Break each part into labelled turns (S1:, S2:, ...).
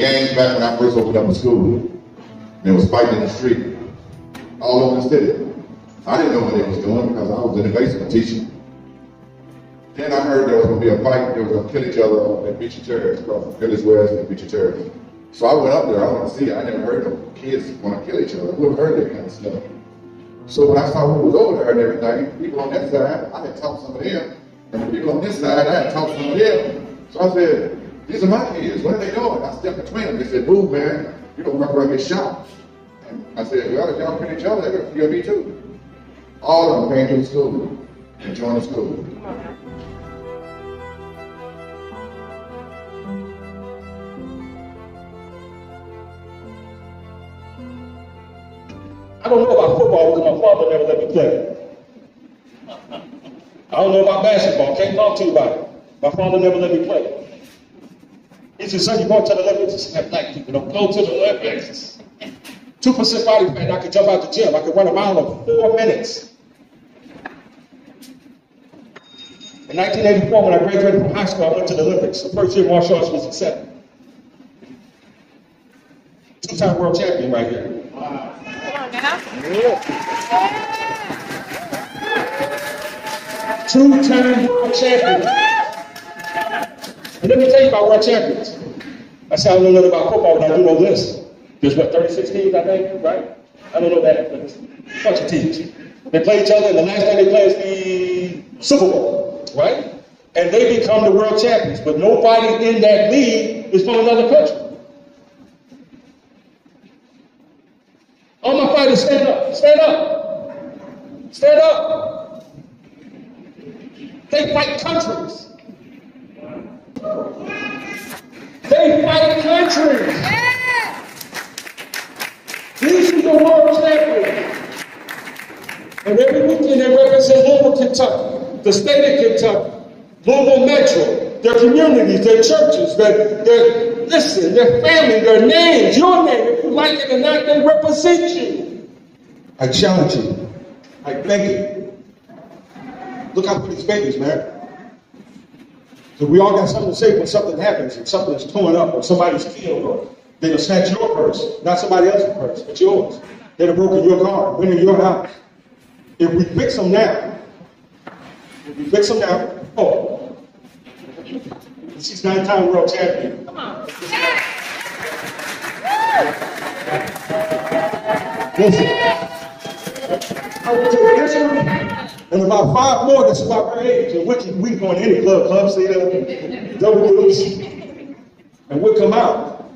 S1: was gangs back when I first opened up a school. There was fighting in the street, all over the city. I didn't know what they was doing because I was in the basement teaching. Then I heard there was going to be a fight. They were going to kill each other at Beecher Terrace, across from Phyllis West and Beecher Terrace. So I went up there. I wanted to see it. I never heard of kids want to kill each other. Who heard that kind of stuff? So when I saw who was over there and everything, people on that side, I had talked to some of them. And people on this side, I had talked to some of them. So I said, these are my kids. What are they doing? I stepped between them. They said, move, man. You don't run around get shot. And I said, well, if y'all kill each other, kill me too. All of them came to the school and joined the school.
S2: I don't know about football because my father never let me play. I don't know about basketball. Can't talk to you about it. My father never let me play. He said, son, you're going to the Olympics. I said, black people don't go to the Olympics. 2% body fat, I could jump out the gym. I could run a mile in four minutes. In 1984, when I graduated from high school, I went to the Olympics. The first year martial arts was accepted. Two-time world champion right here. Two-time world champion. And let me tell you about world champions. I said I know about football, but I do know this. There's what, 36 teams, I think, right? I don't know that, but it's a bunch of teams. They play each other, and the last time they play is the Super Bowl, right? And they become the world champions, but nobody in that league is from another country. All my fighters, stand up, stand up, stand up. They fight countries. They fight countries. These are the world champions. And every weekend they represent Louisville, Kentucky, the state of Kentucky, Louisville Metro, their communities, their churches, their, their listen, their family, their names, your name, if you like it or not, they represent you. I challenge you. I beg you. Look out for these babies, man. So we all got something to say when something happens and something is torn up or somebody's killed or they'll snatch your purse, not somebody else's purse, but yours. They'd have broken your car, went in your house. If we fix them now, if we fix them now, oh, she's nine-time world champion. Come on. Listen, I will take this one and about five more that's about her age, and we can we go in any club, club theater, double deuce, and we'll come out.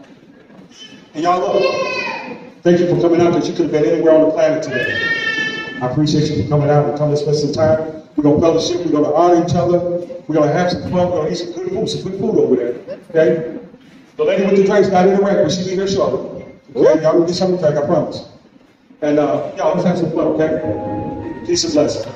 S2: And y'all look, thank you for coming out because you could have been anywhere on the planet today. I appreciate you for coming out and coming to spend some time. We're gonna fellowship, we're gonna honor each other, we're gonna have some fun, we're gonna eat some good food, some good food over there. Okay? The lady with the drinks not in the rack, but she'll be here shortly. Okay, y'all will get something back, I promise. And uh, y'all let's have some fun, okay? Peace and blessing.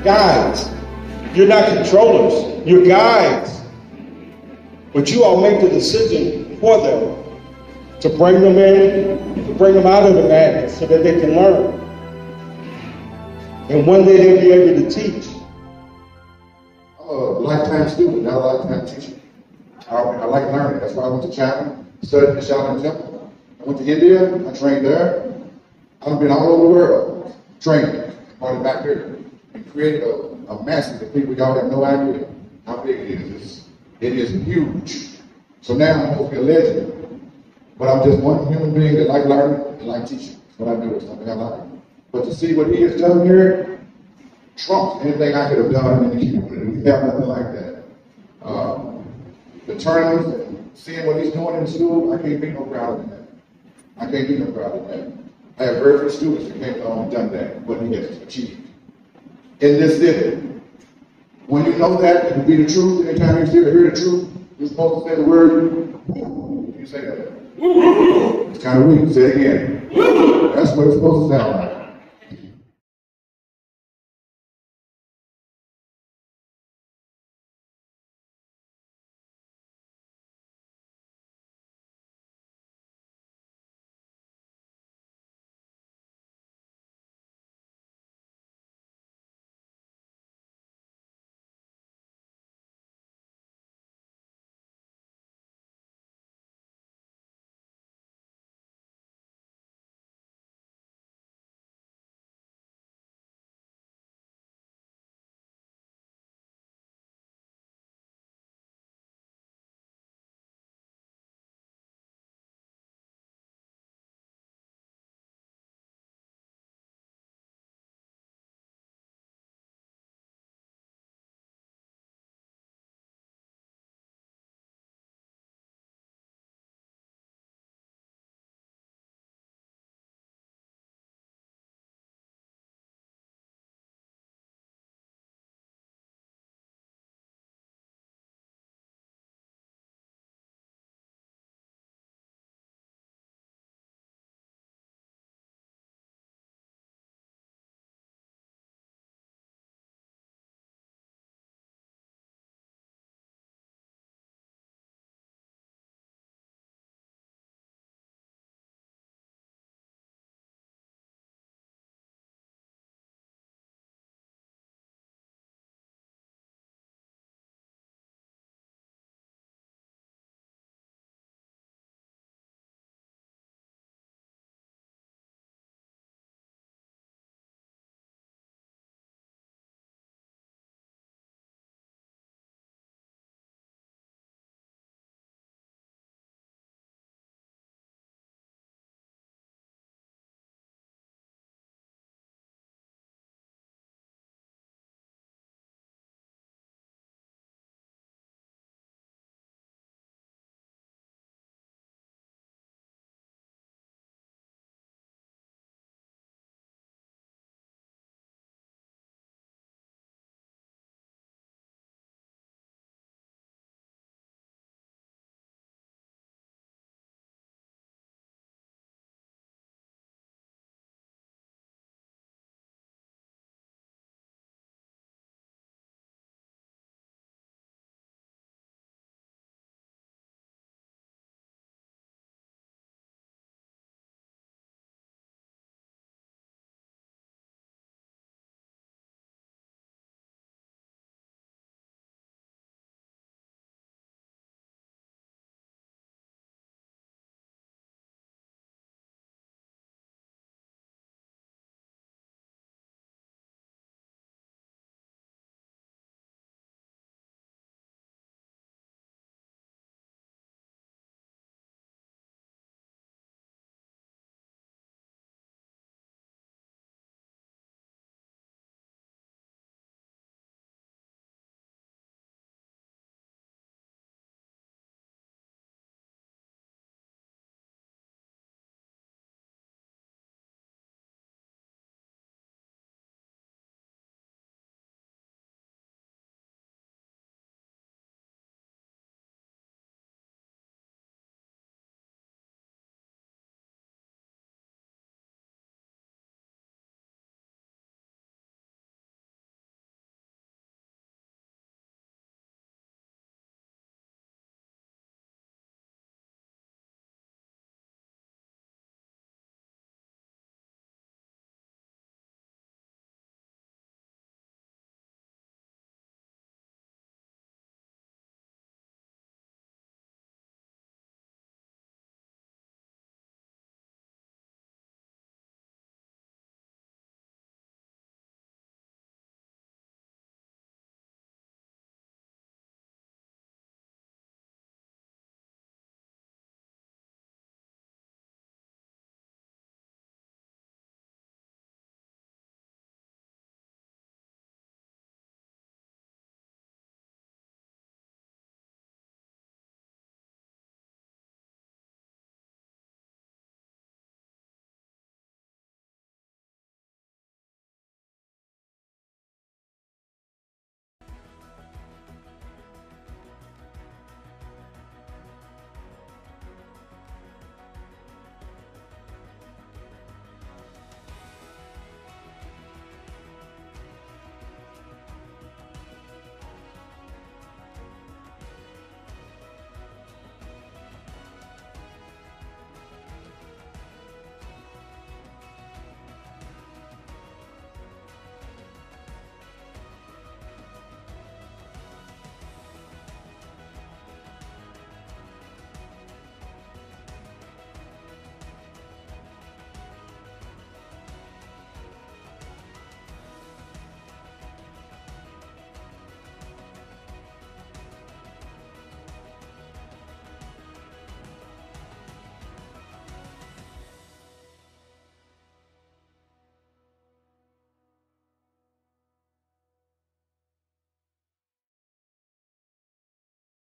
S2: Guides. You're not controllers, you're guides. But you all make the decision for them to bring them in, to bring them out of the madness so that they can learn. And one day they'll be able to teach.
S1: I'm a lifetime student, not a lifetime teacher. I, I like learning. That's why I went to China, studied the Shaolin Temple. I went to India, I trained there. I've been all over the world training, brought it back here created a, a massive that people y'all have no idea how big it is. It's, it is huge. So now I'm supposed to be a legend. But I'm just one human being that like learning and like teaching. What I do. It's something I like. But to see what he has done here trumps anything I could have done in the community. We have nothing like that. Um, the tournaments and seeing what he's doing in school, I can't be no prouder than that. I can't be no prouder than that. I have very few students that came along and done that, what he has achieved in this city. When you know that, it will be the truth. Anytime you hear the truth, you're supposed to say the word. You say that. It's kind of weak. Say it again. That's what it's supposed to sound like.